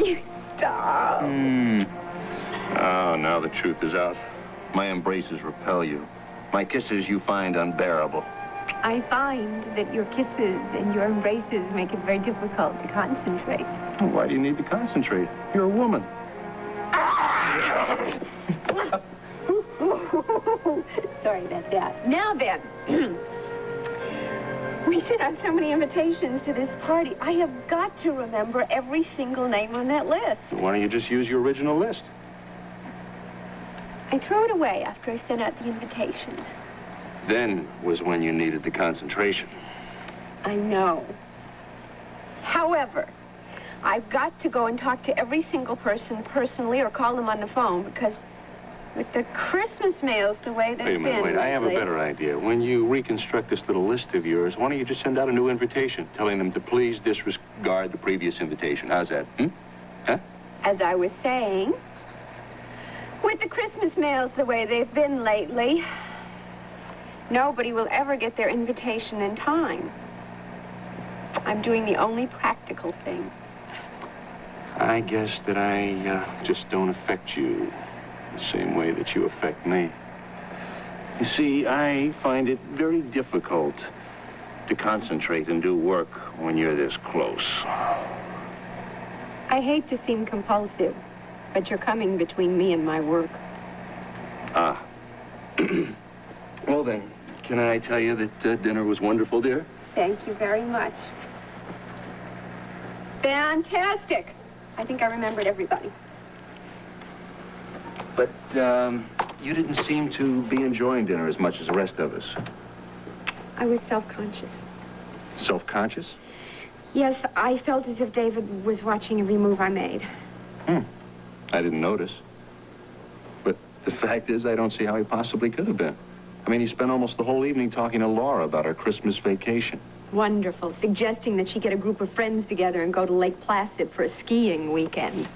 you stop? Hmm. Oh, now the truth is out. My embraces repel you. My kisses you find unbearable. I find that your kisses and your embraces make it very difficult to concentrate. Why do you need to concentrate? You're a woman. Sorry about that. Now then, we sent out so many invitations to this party. I have got to remember every single name on that list. Why don't you just use your original list? I threw it away after I sent out the invitations. Then was when you needed the concentration. I know. However, I've got to go and talk to every single person personally or call them on the phone because with the Christmas mails the way they've Wait a minute, wait. I have a better idea. When you reconstruct this little list of yours, why don't you just send out a new invitation telling them to please disregard the previous invitation? How's that? Hmm? Huh? As I was saying, with the Christmas mails the way they've been lately, nobody will ever get their invitation in time. I'm doing the only practical thing. I guess that I uh, just don't affect you the same way that you affect me. You see, I find it very difficult to concentrate and do work when you're this close. I hate to seem compulsive, but you're coming between me and my work. Ah. well then, can I tell you that uh, dinner was wonderful, dear? Thank you very much. Fantastic. I think I remembered everybody. But um, you didn't seem to be enjoying dinner as much as the rest of us. I was self-conscious. Self-conscious? Yes, I felt as if David was watching every move I made. Hmm. I didn't notice. But the fact is, I don't see how he possibly could have been. I mean, he spent almost the whole evening talking to Laura about her Christmas vacation. Wonderful, suggesting that she get a group of friends together and go to Lake Placid for a skiing weekend.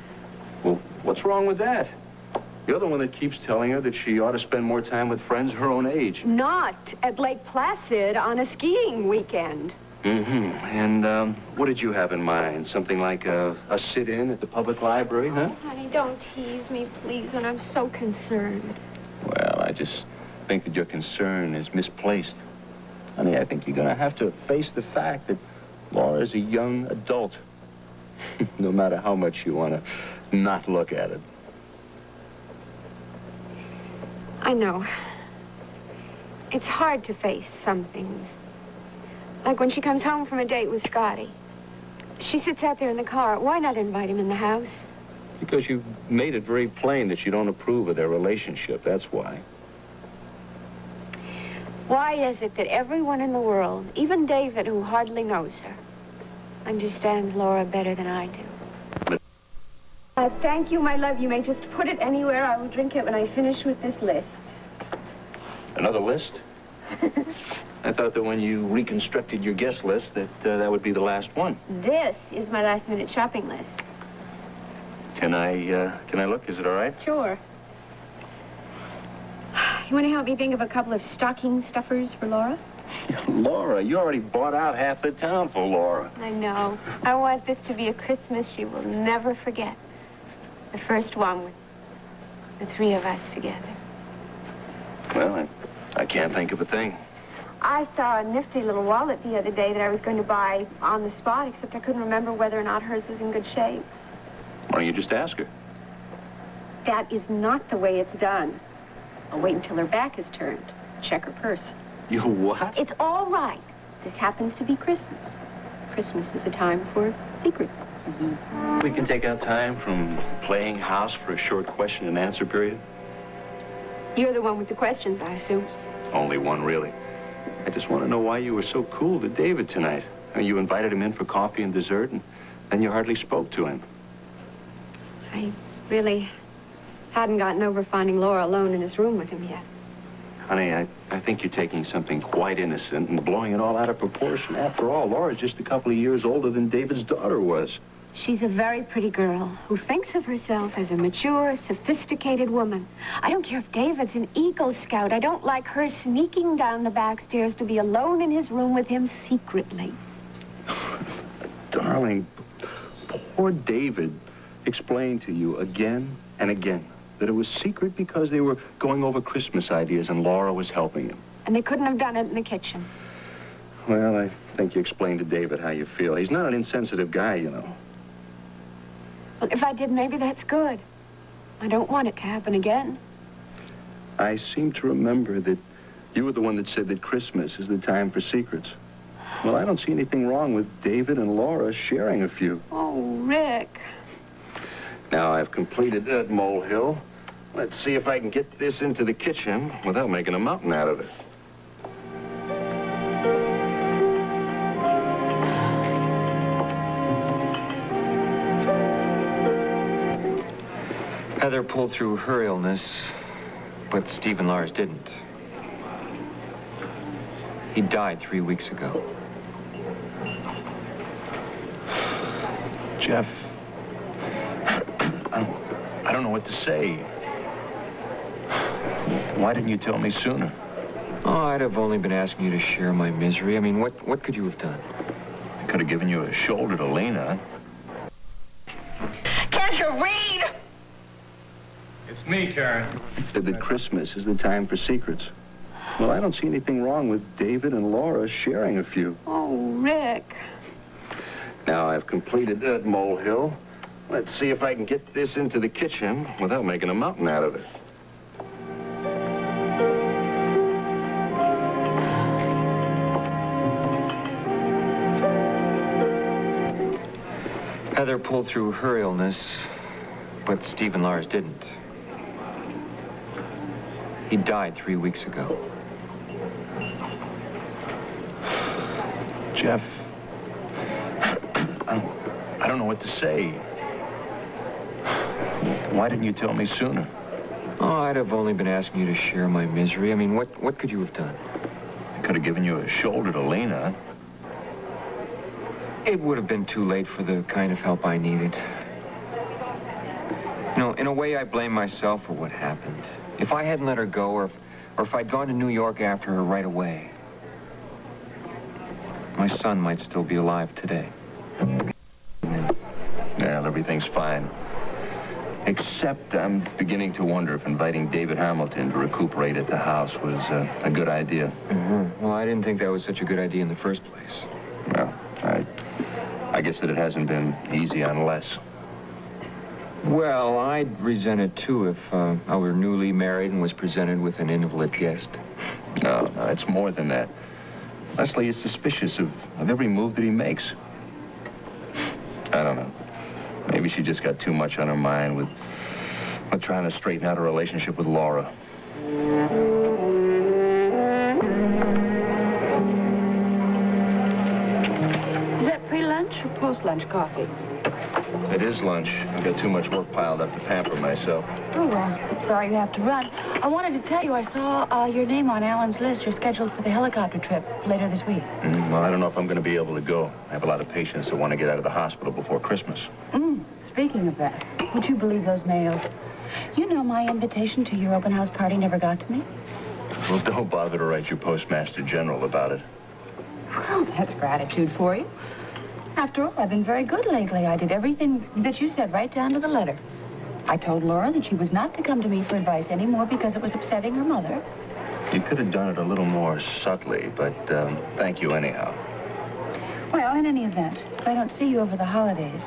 Well, what's wrong with that? You're the one that keeps telling her that she ought to spend more time with friends her own age. Not at Lake Placid on a skiing weekend. Mm-hmm. And um, what did you have in mind? Something like a, a sit-in at the public library, huh? Honey, don't tease me, please, when I'm so concerned. Well, I just think that your concern is misplaced. Honey, I think you're going to have to face the fact that Laura's a young adult. no matter how much you want to not look at it. I know. It's hard to face some things. Like when she comes home from a date with Scotty. She sits out there in the car. Why not invite him in the house? Because you made it very plain that you don't approve of their relationship. That's why. Why is it that everyone in the world, even David, who hardly knows her, understands Laura better than I do? Uh, thank you, my love. You may just put it anywhere. I will drink it when I finish with this list. Another list? I thought that when you reconstructed your guest list that uh, that would be the last one. This is my last minute shopping list. Can I, uh, can I look? Is it all right? Sure. You want to help me think of a couple of stocking stuffers for Laura? Laura, you already bought out half the town for Laura. I know. I want this to be a Christmas she will never forget. The first one with the three of us together. Well, I, I can't think of a thing. I saw a nifty little wallet the other day that I was going to buy on the spot, except I couldn't remember whether or not hers was in good shape. Why don't you just ask her? That is not the way it's done. I'll wait until her back is turned. Check her purse. You what? It's all right. This happens to be Christmas. Christmas is a time for secrets. Mm-hmm. We can take out time from playing house for a short question and answer period. You're the one with the questions, I assume. Only one, really. I just want to know why you were so cool to David tonight. Uh, You invited him in for coffee and dessert, and then you hardly spoke to him. I really hadn't gotten over finding Laura alone in his room with him yet. Honey, I, I think you're taking something quite innocent and blowing it all out of proportion. After all, Laura's just a couple of years older than David's daughter was. She's a very pretty girl who thinks of herself as a mature, sophisticated woman. I don't care if David's an Eagle Scout. I don't like her sneaking down the back stairs to be alone in his room with him secretly. Darling, poor David explained to you again and again that it was secret because they were going over Christmas ideas and Laura was helping him. And they couldn't have done it in the kitchen. Well, I think you explained to David how you feel. He's not an insensitive guy, you know. Well, if I did, maybe that's good. I don't want it to happen again. I seem to remember that you were the one that said that Christmas is the time for secrets. Well, I don't see anything wrong with David and Laura sharing a few. Oh, Rick. Now I've completed that molehill. Let's see if I can get this into the kitchen without making a mountain out of it. Heather pulled through her illness, but Steven Lars didn't. He died three weeks ago. Jeff, I don't, I don't know what to say. Why didn't you tell me sooner? Oh, I'd have only been asking you to share my misery. I mean, what, what could you have done? I could have given you a shoulder to lean on. Can't you read? It's me, Karen. Said that Christmas is the time for secrets. Well, I don't see anything wrong with David and Laura sharing a few. Oh, Rick. Now I've completed that molehill. Let's see if I can get this into the kitchen without making a mountain out of it. Heather pulled through her illness, but Steven Lars didn't. He died three weeks ago. Jeff, I don't, I don't know what to say. Why didn't you tell me sooner? Oh, I'd have only been asking you to share my misery. I mean, what, what could you have done? I could have given you a shoulder to lean on. It would have been too late for the kind of help I needed. You know, in a way, I blame myself for what happened. If I hadn't let her go, or, or if I'd gone to New York after her right away, my son might still be alive today. Well, everything's fine. Except I'm beginning to wonder if inviting David Hamilton to recuperate at the house was uh, a good idea. Mm-hmm. Well, I didn't think that was such a good idea in the first place. Well, I, I guess that it hasn't been easy on Les. Well, I'd resent it, too, if uh, I were newly married and was presented with an invalid guest. No, no, it's more than that. Lesley is suspicious of, of every move that he makes. I don't know. Maybe she just got too much on her mind with, with trying to straighten out her relationship with Laura. Is that pre-lunch or post-lunch coffee? It is lunch. I've got too much work piled up to pamper myself. Oh, well, sorry you have to run. I wanted to tell you I saw uh, your name on Alan's list. You're scheduled for the helicopter trip later this week. Mm, well, I don't know if I'm going to be able to go. I have a lot of patients that want to get out of the hospital before Christmas. Mm, speaking of that, would you believe those mails? You know my invitation to your open house party never got to me? Well, don't bother to write your postmaster general about it. Well, that's gratitude for you. After all, I've been very good lately. I did everything that you said right down to the letter. I told Laura that she was not to come to me for advice anymore because it was upsetting her mother. You could have done it a little more subtly, but um, thank you anyhow. Well, in any event, if I don't see you over the holidays,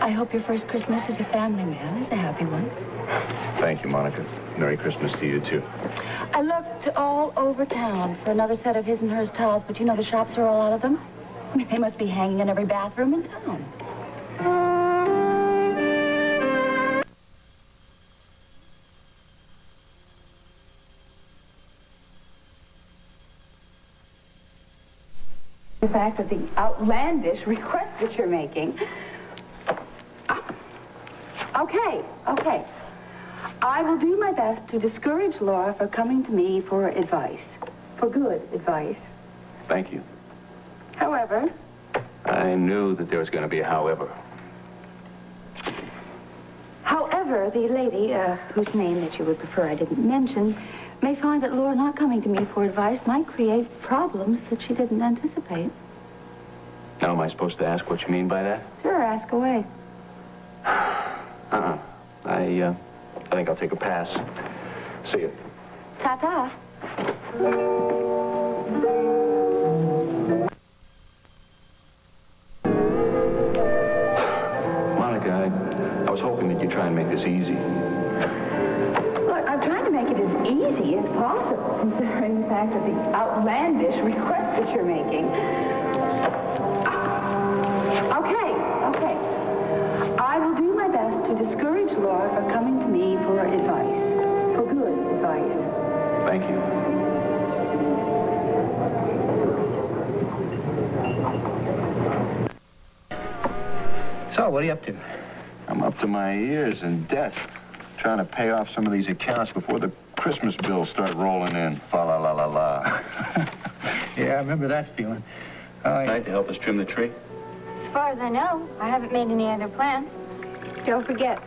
I hope your first Christmas as a family man is a happy one. Thank you, Monica. Merry Christmas to you, too. I looked all over town for another set of his and hers towels, but you know the shops are all out of them. I mean, they must be hanging in every bathroom in town. The fact of the outlandish request that you're making. Ah, okay, okay. I will do my best to discourage Laura for coming to me for advice, for good advice. Thank you. However, I knew that there was going to be a however. however, the lady, uh, whose name that you would prefer I didn't mention, may find that Laura not coming to me for advice might create problems that she didn't anticipate. Now, am I supposed to ask what you mean by that? Sure, ask away. Uh-uh. I, uh, I think I'll take a pass. See you. Ta-ta. Hoping that you'd make this easy. Look, I'm trying to make it as easy as possible, considering the fact of the outlandish request that you're making. Okay, okay. I will do my best to discourage Laura from coming to me for advice, for good advice. Thank you. So, what are you up to? I'm up to my ears in debt, trying to pay off some of these accounts before the Christmas bills start rolling in. Fa la la la la. Yeah, I remember that feeling. Oh, yeah. Night to help us trim the tree? As far as I know, I haven't made any other plans. Don't forget,